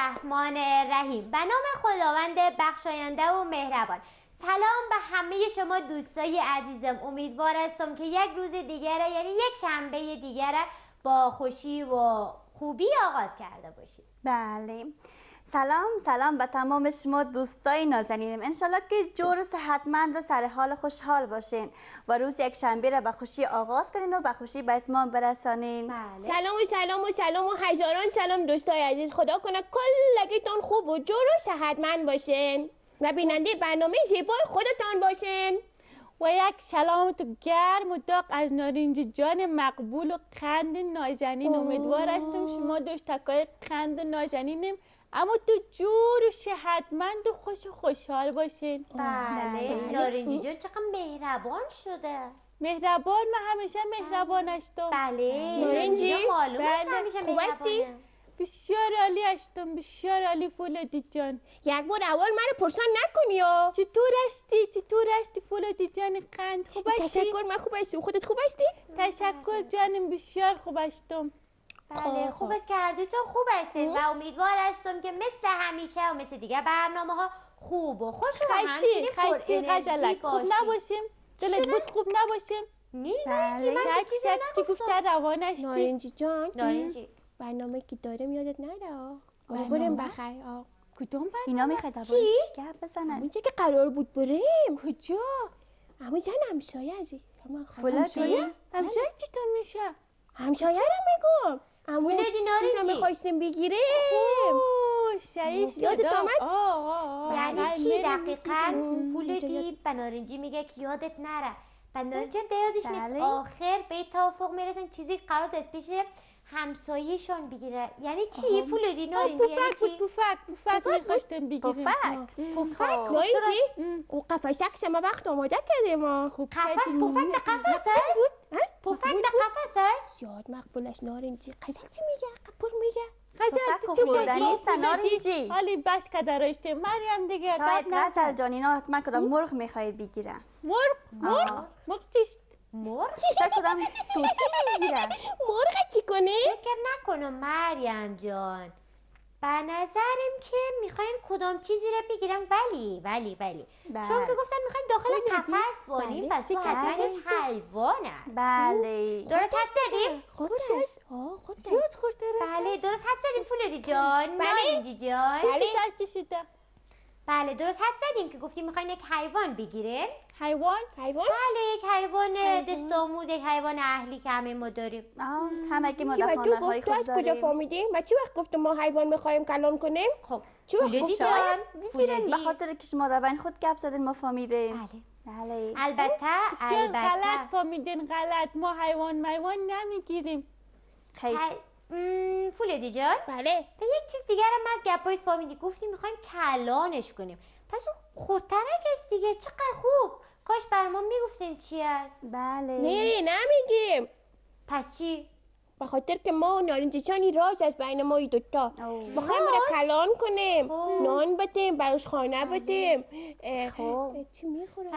الرحمن الرحیم به نام خداوند بخشاینده و مهربان. سلام به همه شما دوستای عزیزم. امیدوار هستم که یک روز دیگر یعنی یک شنبه دیگر با خوشی و خوبی آغاز کرده باشید. بله. سلام سلام به تمام شما دوستای نازنینم. انشالله که جور و صحتمند و سر حال خوشحال باشین و روز یک شنبه را به خوشی آغاز کنین و به خوشی به اتمام برسانین. بله. سلام و سلام و سلام و هزاران سلام دوستای عزیز. خدا کنه کلگیتون خوب و جور و صحتمند باشین و بیننده برنامه زیبای خودتان باشین. و یک سلام تو گرم و داغ از نارنجی جان مقبول و قند نازنین. امیدوار هستم شما دوست تکای قند نازنینیم اما تو جور و صحتمند و خوش و خوشحال باشین. بله نارنجی جان چقدر مهربان شده. مهربان من همیشه مهربان هستم بله. نارنجی؟ جان معلوم بله. همیشه خوب هستی؟ مهربانه. بسیار عالی هستم بسیار عالی فولادی جان. یک بار اول من پرسان نکنی یا؟ چطور هستی؟ چطور هستی فولادی جان؟ قند خوب هستی؟ تشکر من خوب هستم. خودت خوب هستی؟ تشکر جانم بسیار خوب هستم. بله خب، خوب خب. است که هر دوتون خوب هستین و امیدوار هستم که مثل همیشه و مثل دیگه برنامه ها خوب و خوش و خیلی همچنین پر خیلی انرژی خجلک خوب. نباشیم. دلت بود خوب نباشیم؟ نی بله. نارنجی من چیزی شک چی. گفته روان هستی نارنجی جان نارنجی. برنامه که داریم یادت نره؟ آه. برنامه؟ بریم بخیر آه. کدوم برنامه؟ اینا می‌خواد چی؟ چی گپ بزنن؟ اونجا که قرار بود بریم. کجا؟ اما زن همسایه ازی شما خانم. فولادی؟ همسایه همسایه چطور میشه؟ همسایه رو میگم. امو فولادی چیزا. می‌خواستیم بگیریم؟ یادت آمد؟ یعنی چی. دقیقا؟ فولادی به نارنجی میگه که یادت نره. و نارنجی هم یادش نیست. بله. آخر به توافق می‌رسن. چیزی قرار دست پیش همسایهشان بگیره. یعنی چی؟ فولادی آه، نارنجی یعنی پوفک بود چی؟ پوفک پوفک می‌خواستم بگیریم. پفک. پفک. نارنجی او قفشک شما وقت آماده کردیم ما. خوب قفس در قفس است؟ پفک در قفس است؟ زیاد مقبولش نارنجی. قزل چی میگه؟ قپور میگه. قشنگ پفک تو چی نارنجی. حالی بس که دراشته مریم دیگه شاید. غزل جان اینا حتما کدام مرغ می‌خوای بگیرن. مرغ؟ مرغ. مرغ چیست مرغ شاید کدام توتی می‌گیرن مرغ چی کنی؟ فکر نکنم مریم جان به نظرم که می‌خواین کدام چیزی رو بگیرم ولی ولی ولی بله. چون که گفتن می‌خواین داخل قفس بانیم بله. پس حتما. یک حیوان است بله درست حد زدیم؟ خودش آه خودش زیاد خورده بله درست حد زدیم فولادی جان بله. نارنجی جان چی شده بله درست حد زدیم که گفتیم می‌خواین یک حیوان بگیرین حیوان؟ حیوان؟ بله یک حیوان دستاموز یک حیوان اهلی که همه ما داریم. همه که ما خانه های خود از کجا فهمیدیم و چی وقت گفتم ما حیوان می‌خوایم کلان کنیم؟ خب چی وقت فولادی گفت جان بگیرین به خاطر که شما بین خود گپ زدین ما فهمیدیم. بله. بله. البته بسیار غلط البته فهمیدین غلط. ما حیوان میوان نمی‌گیریم. خیلی فولادی جان. بله. به یک چیز دیگر هم از گپای فامیلی گفتیم می‌خوایم کلانش کنیم. پس اون خورترک است دیگه. چقدر خوب. کاش بر ما می‌گفتین چی است؟ بله. نه نمیگیم. پس چی؟ به خاطر که ما و نارنجی چانی راز از بین ما ای دوتا. می‌خوایم بره کلان کنیم خب. نان بدیم براش خانه بدیم. اه، خب. چی می‌خورم؟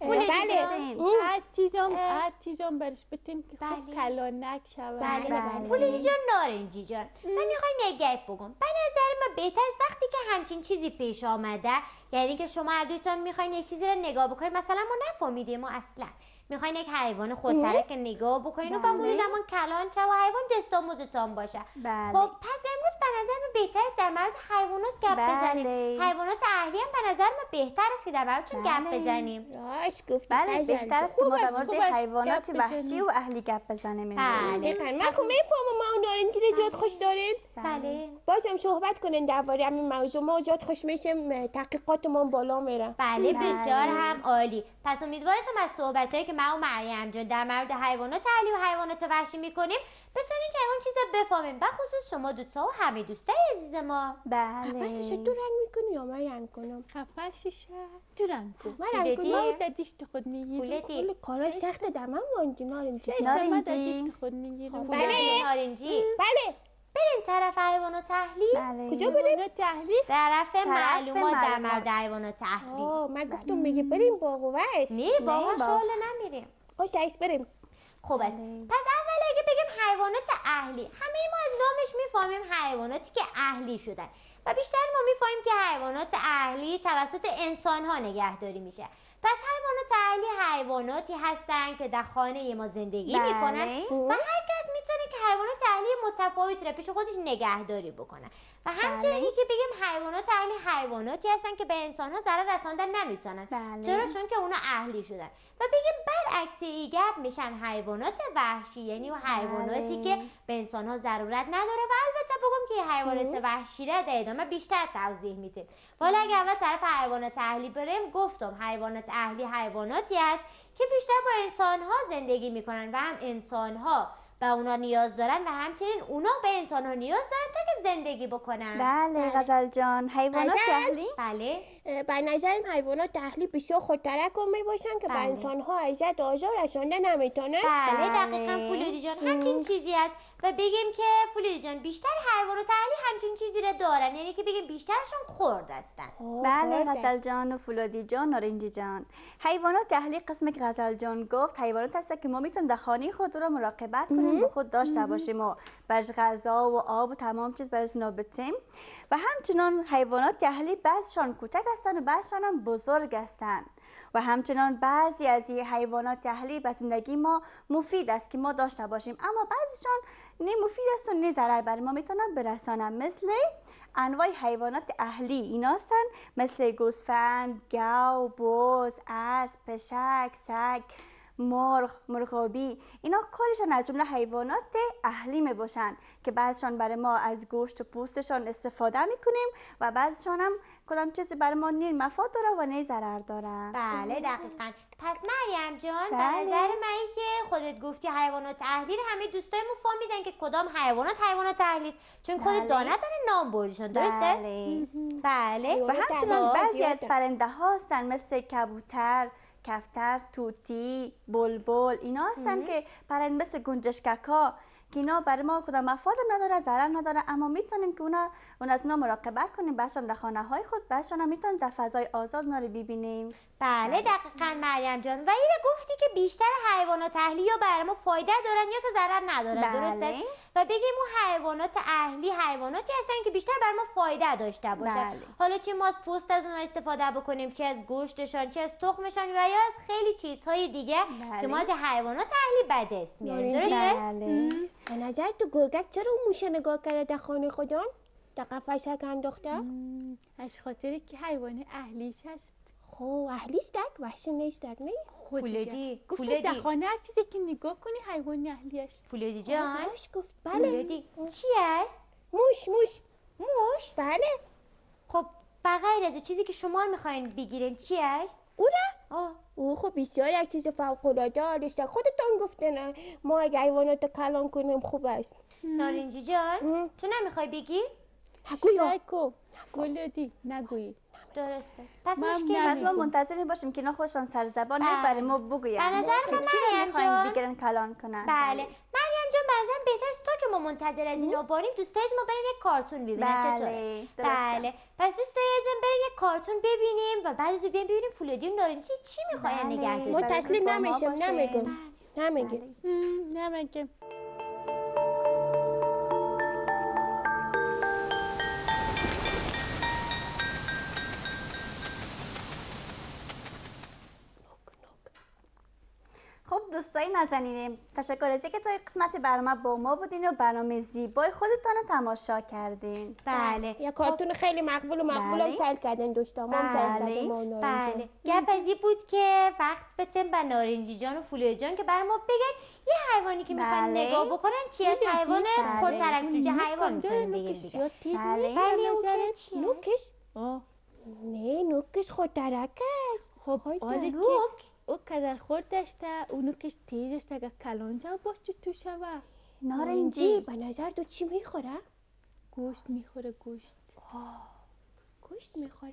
بله. بله. هر چیزم. هر چیزم برش بتیم که خوب بله. کلانک شود. بله بله. بله. فولادی جان نارنجی جان من می‌خوایم یک گپ بگم. به نظر من بهتر است وقتی که همچین چیزی پیش آمده. یعنی که شما هر دوتان می‌خواین یک چیزی رو نگاه بکنید. مثلا ما نفهمیدیم ما اصلا. می‌خواین یک حیوان خودترک که نگاه بکنین و بله. زمان کلان شه و حیوان دستاموزتان باشه بله. خب پس امروز به نظر من بهتر است در مورد حیوانات گپ بله. بزنیم حیوانات اهلی هم به نظر من بهتر است که در موردشون گپ بله. بزنیم راش گفتی بله بهتر. است که ما در مورد. حیوانات گپ وحشی. و اهلی گپ بزنیم بله. من خب می‌فهمم ما و نارنجی رو زیاد خوش داریم بله بازم صحبت کنین درباره همین موضوع ما زیاد خوش میشیم تحقیقاتمون بالا میره بله بله. بسیار هم عالی پس امیدوارم از صحبت که من و مریم جان در مورد حیوانات اهلی و حیوانات وحشی می‌کنیم. بتونین که اون چیز رو بفهمیم و خصوص شما دوتا و همه دوستای عزیز ما. بله. تو رنگ می‌کنی یا من رنگ کنم؟ خفشش تو رنگ کن. من رنگ کنم. در دیشت خود فولادی کل کارا سخته. در من وانجی نارنجی. نارنجی. دیشت خود می‌گیریم. بله. نارنجی. بله. بریم طرف حیوانات اهلی بله کجا بریم تحلیل. طرف معلومات در. مورد حیوانات اهلی آه من گفتم میگه بریم باغ و وش نه با با- حالا نمیریم. آه سعیس بریم. خوب است. بله. پس اول اگه بگیم حیوانات اهلی همه ما از نامش می‌فهمیم حیواناتی که اهلی شدن. و بیشتر ما می‌فهمیم که حیوانات اهلی توسط انسان ها نگهداری میشه. پس حیوانات اهلی حیواناتی هستن که در خانه ما زندگی بله. می‌کنن و هر کس می‌تونه که حیوانات اهلی متفاوتی رو پیش خودش نگهداری بکنه. و همچنین بله. که بگیم حیوانات اهلی حیواناتی هستن که به انسان ها ضرر رساندن نمی‌تونن. بله. چرا؟ چون که اونا اهلی شدن. و بگیم برعکس ایگب میشن حیوانات وحشی یعنی حیواناتی بله. که به انسان ها ضرورت نداره و البته بگم که حیوانات وحشی را در ادامه بیشتر توضیح میدیم. والا اگه اول طرف حیوانات اهلی بریم گفتم حیوانات اهلی حیواناتی است که بیشتر با انسان ها زندگی می‌کنن و هم انسان ها به اونا نیاز دارن و همچنین اونا به انسان ها نیاز دارن تا که زندگی بکنن. بله غزل جان. حیوانات؟ اهلی بله. بر نظرم حیوانات اهلی بسیار خودترک می باشن که به بله. انسان ها عزت و آزار رسانده نمی‌تونه بله بله. دقیقا فولادی جان همچین چیزی است و بگیم که فولادی جان بیشتر حیوانات اهلی همچین چیزی را دارن یعنی که بگیم بیشترشون خرد هستن. بله غزل جان و فولادی جان نارنجی جان. حیوانات اهلی قسمی که غزل جان گفت حیوانات هست که ما می‌تونیم در خانه خود را مراقبت کنیم با خود داشته باشیم و برش غذا و آب و تمام چیز برش نابتیم. و همچنان حیوانات اهلی بعضشان کوچک هستند و بعضشان هم بزرگ هستند و همچنان بعضی از این حیوانات اهلی به زندگی ما مفید است که ما داشته باشیم. اما بعضیشان نه مفید است و نه ضرر بر ما می‌تونن برسانن. مثل انواع حیوانات اهلی اینا هستن. مثل گوسفند، گاو، بز، اسب، پشک، سگ، مرغ، مرغابی اینا کارشان از جمله حیوانات اهلی می باشن که بعضشان برای ما از گوشت و پوستشان استفاده می‌کنیم و بعضشان هم کدام چیزی برای ما نه مفاد داره و نه ضرر داره بله دقیقا پس مریم جان به بله. نظر من که خودت گفتی حیوانات اهلی رو همه دوستایمون فهمیدن که کدام حیوانات حیوانات اهلی است چون بله. خودت دانه داره نام بردیشون درسته بله. بله و اهلی بعضی از. پرنده ها هستن مثل کبوتر کفتر توتی بلبل اینا هستن که پرنده مثل گنجشکک ها که اینا برای ما کدام مفاد نداره ضرر نداره اما می‌تونیم که اونا اون از اونا مراقبت کنیم باشن در خانه های خود باشن هم می‌تونیم در فضای آزاد اونا رو ببینیم. بله دقیقا مریم جان. و این رو گفتی که بیشتر حیوانات اهلی یا برای ما فایده دارن یا که ضرر ندارن بله. درسته؟ و بگیم اون حیوانات اهلی حیواناتی هستن که بیشتر برای ما فایده داشته باشن. بله. حالا چه ما از پوست از اونها استفاده بکنیم؟ چه از گوشتشان چه از تخمشان و یا از خیلی چیزهای دیگه بله. که ما از حیوانات اهلی به دست میاریم. درسته؟ بله. به نظر تو گرگک چرا اون موشه نگاه کرده در خانه خودان؟ در قفسک انداخته؟ از خاطری که حیوان اهلیش هست. خب اهلیش دک وحشی نیست دک نه. فولادی فولادی در خانه هر چیزی که نگاه کنی حیوان اهلی است فولادی جان گفت. بله. فولادی چی است؟ موش موش. موش؟ بله. خب بغیر از چیزی که شما می‌خواین بگیرین چی است؟ او نه آه او خب بسیار یک چیز فوق العاده داشته خودتان گفته نه. ما اگه حیوانات کلان کنیم خوب است. نارنجی جان. تو نمی‌خوای بگی؟ نگویا شایکو گلودی نگویی. درست است. پس من مشکل. پس ما. منتظر باشیم که اینا خودشان سر زبان بله. برای ما بگوین به نظر که من مریم جان- دیگران کلان کنن؟ بله. مریم جان بنظرم منتظر از اینا باریم دوستای ما برین یک کارتون ببینن. بله،. بله. پس دوستای ازم برین یک کارتون ببینیم و بعد از اون بیایم ببینیم فولادی و نارنجی چی می‌خواین بله. نگهداری ما برای تسلیم با ما بله. خب دوستای نازنینم تشکر از اینکه تا قسمت برنامه با ما بودین و برنامه زیبای خودتان رو تماشا کردین بله یه کارتون خیلی مقبول و مقبول هم بله. سر کردن دوستا ما هم سر بله. بله گپ از این بود که وقت بتیم به نارنجی جان و فولادی جان که برای ما بگن یه حیوانی که می‌خوان بله. نگاه بکنن چی از حیوان بله. خودترک جوجه حیوان می‌تونن زیاد تیز بله. ولی اون؟ که؟ نوکش نه نوکش خود درک است خب نوک او قدر خورد داشته او نوکش تیز است اگر کلانجا باش چه تو شوه نارنجی به نظر تو چی می‌خوره؟ گوشت می‌خوره گوشت. گوشت می‌خوره؟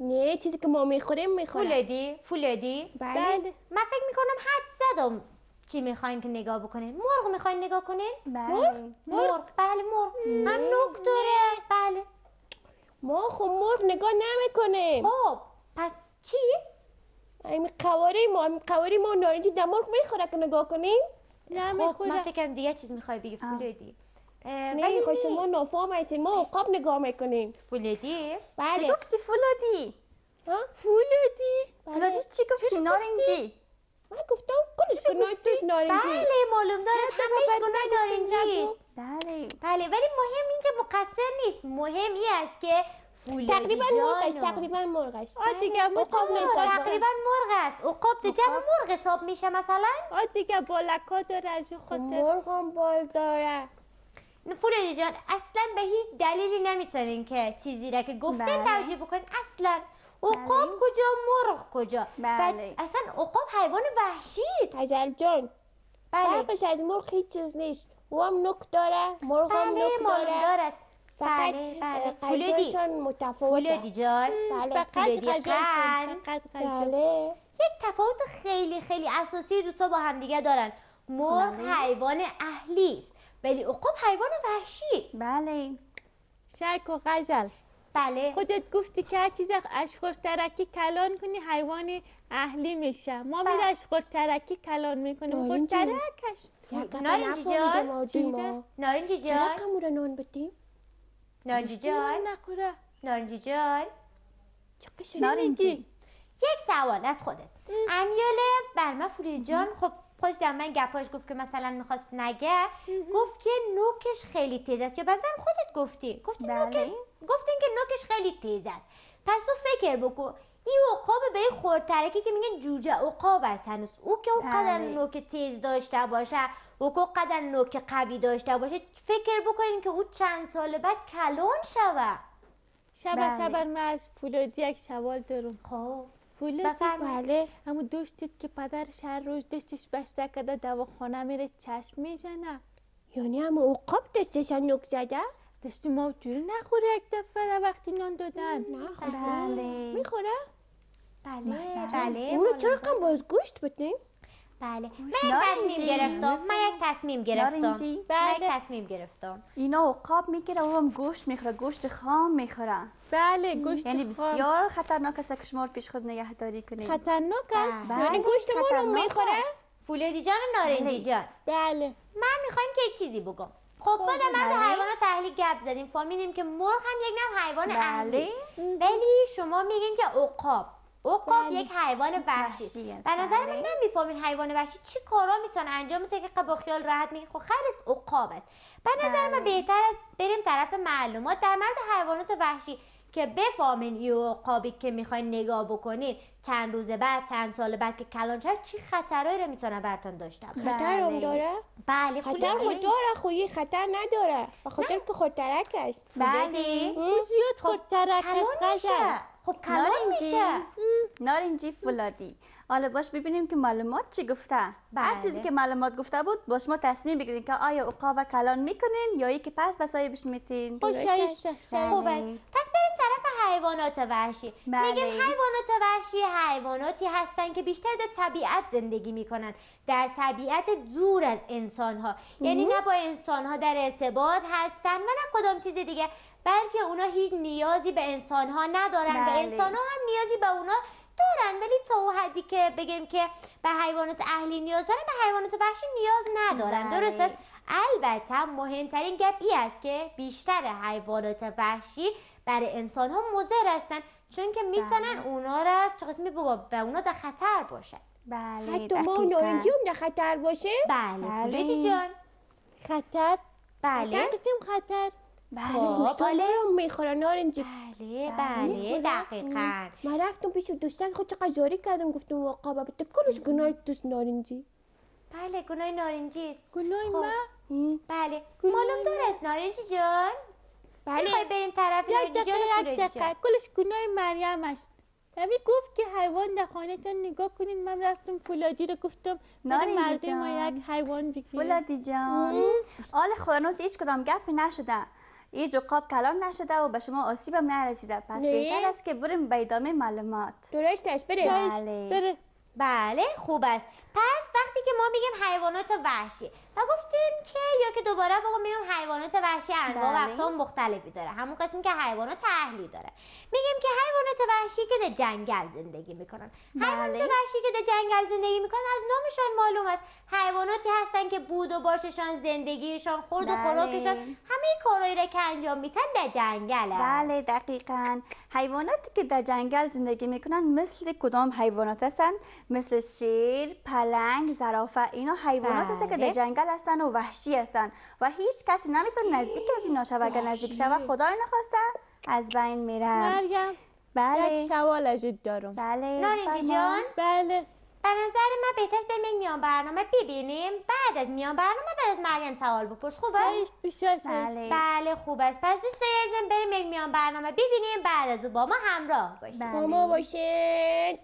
نه چیزی که ما می‌خوریم می‌خوره. فولادی فولادی بله. بله. من فکر می‌کنم حد زدم چی می‌خواین که نگاه بکنین مرغ می‌خواین نگاه کنین بله. مرغ؟ بله مرغ. هم نوک داره. بله. ما خب مرغ نگاه نمی‌کنیم. خب پس چی؟ این قواری ما این قواری ما نارنجی در مرغ می‌خوره که نگاه کنیم. نه خب من فکرم دیگه چیز می‌خوای بگی. فولادی ولی خب شما نافهم هستین ما عقاب نگاه می‌کنیم. فولادی چی بله. گفتی فولادی؟ ها؟ فولادی فولادی چی گفتی؟ نارنجی؟ من گفتم کلش گناه توش نارنجی. بله معلوم داره همش گناه نارنجی است. بله. بله ولی مهم اینجا مقصر نیست. مهم این است که تقریبا مرغش. تقریبا مرغش. آ دیگه عقاب آقا. تقریبا مرغ است. عقاب ده جمع مرغ حساب میشه مثلا؟ آ دیگه بالکا داره از خب خاطر مرغ هم بال داره. فولادی جان اصلا به هیچ دلیلی نمی‌تونین که چیزی را که گفتین بله. توجیه بکنین. اصلا. عقاب بله. کجا مرغ کجا؟ بله. اصلا عقاب حیوان وحشی است. تجل جان بله. فرقش از مرغ هیچ چیز نیست. او هم نک داره مرغ هم بله نک داره. دار است. فقط بله بله متفاوته فولادی جان. بله فقط قند. فقط. بله. یک تفاوت خیلی خیلی اساسی دو تا با هم دیگه دارن. مرغ بله. حیوان اهلی است. ولی عقاب حیوان وحشی است. بله. شک و غزل بله. خودت گفتی که هر چیز اشخور ترکی کلان کنی حیوان اهلی میشه. ما بله. میره اشخور ترکی کلان می‌کنیم. خور. ترکش نارنجی جان، نارنجی چرا جان. قمور نان بدیم؟ نارنجی جان نخوره نارنجی جان. نارنجی یک سوال از خودت امیاله برما فولی جان خب خودش در من گپاش گفت که مثلا می‌خواست نگه گفت که نوکش خیلی تیز است یا بعضا خودت گفتی گفتی بله. نوکش گفتین که نوکش خیلی تیز است پس تو فکر بکن این عقاب به این خورترکی که میگن جوجه عقاب است هنوز. او که اون قدر بله. نوک تیز داشته باشه او که قدر نوک قوی داشته باشه فکر بکنین که او چند سال بعد کلان شوه. شب بله. شب من از فولادی یک سوال دارم. خب. فولادی بله. همون دوستید که پدرش هر روز دستش بسته کرده دواخانه میره چشم می‌زنه. یعنی هم عقاب دستش نک زده؟ دست ما جوری نخوره یک دفعه وقتی نان دادن. نه خب. بله. می‌خوره؟ بله بله. بله او رو معلوم چرا باز گوشت بدیم؟ بله من یک تصمیم. گرفتم من یک تصمیم گرفتم نارنجی. من یک بله. تصمیم گرفتم اینا عقاب می‌گیره و هم گوشت می‌خوره گوشت خام می‌خوره بله گوشت یعنی. بسیار خطرناک است که شما رو پیش خود نگهداری کنید خطرناک است بله، یعنی گوشت ما رو می‌خوره؟ است. فولادی جان و نارنجی بله. جان بله من می‌خوایم که یک چیزی بگم خب ما در مورد بله. حیوانات اهلی گپ زدیم فهمیدیم که مرغ هم یک نوع حیوان بله. اهلی ولی شما میگین که عقاب عقاب بله. یک حیوان وحشی. وحشی به نظر من بله. نمی‌فهمین حیوان وحشی چی کارا می‌تونه انجام بده که با خیال راحت میگه. خب خیر است عقاب است. به نظر من بله. بهتر است بریم طرف معلومات. در مورد حیوانات وحشی که بفهمین این عقابی که می‌خواین نگاه بکنین چند روز بعد چند سال بعد که کلان شد چی خطرایی رو می‌تونه براتون داشته باشه؟ خطر هم بله. داره؟ بله خطر فولادی خود داره خویی خطر نداره. به خاطر که خورترک است فولادی او زیاد خود ترک کلان است غزل میشه خب کلان. میشه نارنجی فولادی حالا باش ببینیم که معلومات چی گفته. هر بله. چیزی که معلومات گفته بود با شما تصمیم بگیرین که آیا عقاب کلان می‌کنین یا ای که پس بسایبش میتین. بله. خوب است پس بریم طرف حیوانات وحشی. بله. میگن حیوانات وحشی حیواناتی هستن که بیشتر در طبیعت زندگی می‌کنن. در طبیعت دور از انسان ها یعنی نه با انسان ها در ارتباط هستن و نه کدام چیز دیگه. بلکه اونا هیچ نیازی به انسان ها ندارن و بله. انسان ها هم نیازی به اونا دارن ولی تا اون حدی که بگیم که به حیوانات اهلی نیاز دارن به حیوانات وحشی نیاز ندارن. بله. درست است. البته مهمترین گپ ای است که بیشتر حیوانات وحشی برای انسان ها مضر هستن چون که می‌تونن اونا را چه قسمی به اونا در خطر باشن بله حتی ما. نارنجی هم در خطر باشه بله بله. جان. خطر؟ بله. قسم خطر؟ بله خب دوستان بله رو می‌خوره نارنجی. بله بله دقیقا. من رفتم پیش دوستان خود چقدر زاری کردم گفتم واقعا بابا کلش گناه دوست نارنجی؟ بله گناه نارنجی است. گناه خب. من بله. گناه معلوم دار است نارنجی جان. بله. می‌خوای بریم طرف نارنجی جان جان. کلش گناه مریم است. نمی گفت که حیوان در خانهتان نگاه کنین. من رفتم فولادی رو گفتم نارنجی مردم ما جان. یک حیوان بگیریم. فولادی جان. حال خودنوز هیچ کدام گپ نشده هیچ عقاب کلان نشده و به شما آسیبم نرسیده پس. بهتر است که بریم به ادامه معلومات است بره بله. بره بله خوب است پس وقتی که ما میگیم حیوانات وحشی و گفتیم که یا که دوباره بگم میگم حیوانات وحشی انواع و بله. اقسام مختلفی داره همون قسمی که حیوانات اهلی داره میگیم که حیوانات وحشی که در جنگل زندگی می‌کنن حیوانات بله. وحشی که در جنگل زندگی می‌کنن از نامشان معلوم است حیواناتی هستن که بود و باششان زندگیشان خورد و بله. خوراکشان همه کارهایی را که انجام میتن در جنگل بله دقیقا حیواناتی که در جنگل زندگی می‌کنن مثل کدام حیوانات هستن مثل شیر پلنگ زرافه اینا حیوانات هستن که. در جنگل هستن و وحشی هستن. و هیچ کسی نمی‌تونه نزدیک از اینا شود اگر نزدیک شود. خدای نخواسته از بین میرن مریم یک بله سوال ازت دارم. بله. نارنجی. جان. بله. به نظر من بهتر بریم یک میان برنامه ببینیم. بعد از میان برنامه بعد از مریم سوال بپرس. خوبه؟ بله. بله خوب است. پس دوستای عزیزم بریم یک میان برنامه ببینیم. بعد از او با ما همراه باشید. بله. با ما باشین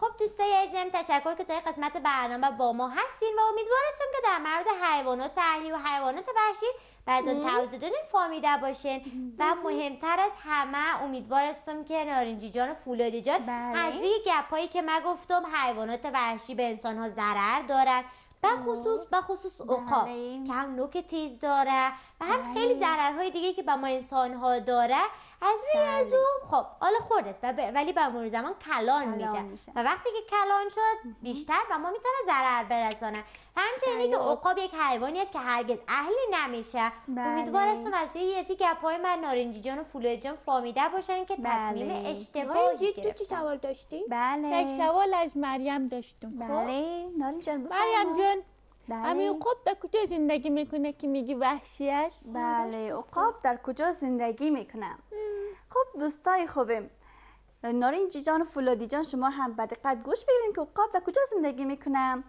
خب دوستای عزیزم تشکر که تا این قسمت برنامه با ما هستین و امیدوارستم که در مورد حیوانات اهلی و حیوانات وحشی براتون توضیح فهمیده باشین. و مهمتر از همه امیدوارستم که نارنجی جان و فولادی جان بله. از روی گپایی که من گفتم حیوانات وحشی به انسان ها ضرر دارن. به خصوص به خصوص عقاب بله. که هم نوک تیز داره و هم بله. خیلی ضررهای دیگه که به ما انسان ها داره از روی بله. از اون خب حالا خودت و ب- ولی به مرور زمان کلان, کلان میشه. میشه. و وقتی که کلان شد بیشتر به ما می‌تونه ضرر برسانه و همچنین که بله. عقاب یک حیوانی است که هرگز اهلی نمیشه بله. امیدوارستم از روی یزی گپای من نارنجی جان و فولاد جان فهمیده باشن که تصمیم بله. اشتباهی نارنجی تو چی گرفتن سوال داشتی؟ بله یک سوال از مریم داشتم بله نالی جان مریم. جان بله. امی عقاب در کجا زندگی می‌کنه که میگی وحشی است بله عقاب در کجا زندگی می‌کنم خب دوستای خوبم نارنجی جان و فولادی جان شما هم به دقت گوش بگیرین که عقاب در کجا زندگی می‌کنم.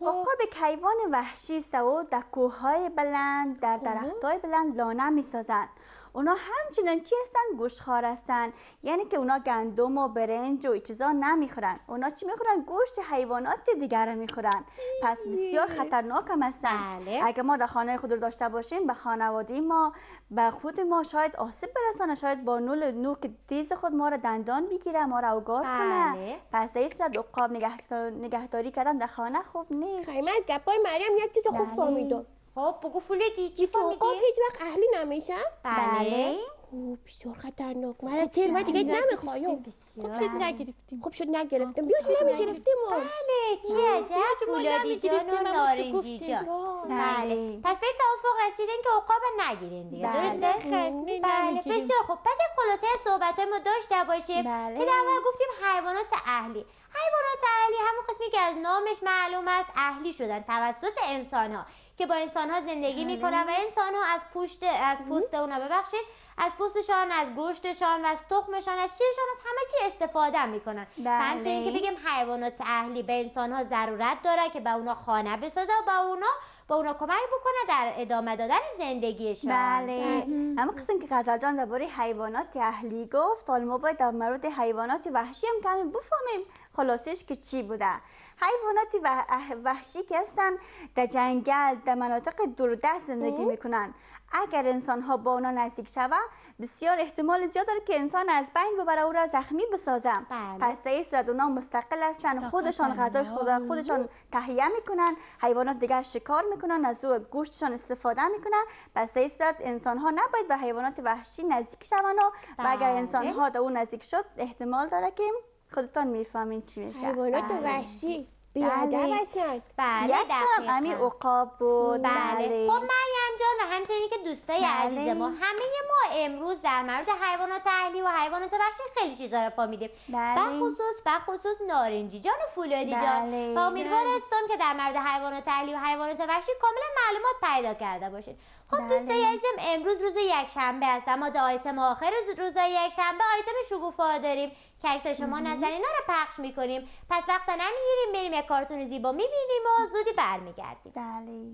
عقاب یک حیوان وحشی است و در کوههای بلند در درختهای بلند لانه می‌سازند. اونا همچنان چی هستن؟ گوشتخوار هستن. یعنی که اونا گندم و برنج و این چیزا نمی‌خورن. اونا چی می‌خورن؟ گوشت حیوانات دیگر رو می‌خورن. پس بسیار خطرناک هم هستن. بله. اگه ما در خانه خود رو داشته باشیم به خانواده ما به خود ما شاید آسیب برسانه. شاید با نول نوک تیز خود ما را دندان بگیره ما را اوگار بله. کنه پس در صورت عقاب نگه- نگهداری کردن در خانه خوب نیست. خیلی من از گپای مریم یک چیز خوب بله. فهمیدم. خب بگو فولادی چی فهمیدی؟ هیچ وقت اهلی نمیشه بله. اوه بسیار خطرناک. از تیر و دیگه نمی‌خوایم بسیار. خوب شد نگرفتیم. خوب شد نگرفتم بیوش نمی‌گرفتیم بله. چه عجب؟ فولادی جان و نارنجی. جان. بله. بله. پس به توافق رسیدین که عقاب نگیرین دیگه. بله. درسته؟ بله. بسیار خوب. پس یک خلاصه صحبت ما داشته باشیم بله. که در اول گفتیم حیوانات اهلی. حیوانات اهلی همون قسمی که از نامش معلوم است اهلی شدن توسط انسان ها که با انسان ها زندگی بله. می‌کنن و انسان ها از پوشت از پوست اونا ببخشید از پوستشان از گوشتشان و از تخمشان از شیرشان از همه چی استفاده می‌کنن. بله. همچنین که بگیم حیوانات اهلی به انسان ها ضرورت داره که به اونا خانه بسازه و به اونا به اونا کمک بکنه در ادامه دادن زندگیشان. بله. اما قسم که غزل جان درباره حیوانات اهلی گفت حالا ما باید در مورد حیوانات وحشی هم کمی بفهمیم خلاصش که چی بوده. حیوانات وح- اه- وحشی که هستن در جنگل در مناطق دوردست زندگی می‌کنن. اگر انسان ها با اونا نزدیک شود بسیار احتمال زیاد داره که انسان از بین ببره او را زخمی بسازن بله. پس در این صورت اونا مستقل هستن خودشان غذای خود خودشان تهیه می‌کنن حیوانات دیگر شکار می‌کنن از او گوشتشان استفاده می‌کنن. پس در این صورت انسان ها نباید به حیوانات وحشی نزدیک شون و, و اگر بله. انسان ها در اون نزدیک شد احتمال داره که خودتان می‌فهمین چی میشه حیوانات بله. وحشی بله. هستن بله یک. امی عقاب بود بله خب مریم جان و همچنین که دوستای بله. عزیز ما همه ما امروز در مورد حیوانات اهلی و حیوانات وحشی خیلی چیزا رو فهمیدیم بله. به خصوص به خصوص نارنجی جان و فولادی جان بله. و امیدوار هستم که در مورد حیوانات اهلی و حیوانات وحشی کاملا معلومات پیدا کرده باشید خب بله. دوستای عزیزم امروز روز یک شنبه است و ما در آیتم آخر روز روزای یک شنبه آیتم شگوفا داریم که عکس شما نازنینا رو پخش می‌کنیم. پس وقت نمی‌گیریم بریم یک کارتون زیبا می‌بینیم و زودی برمیگردیم. بله.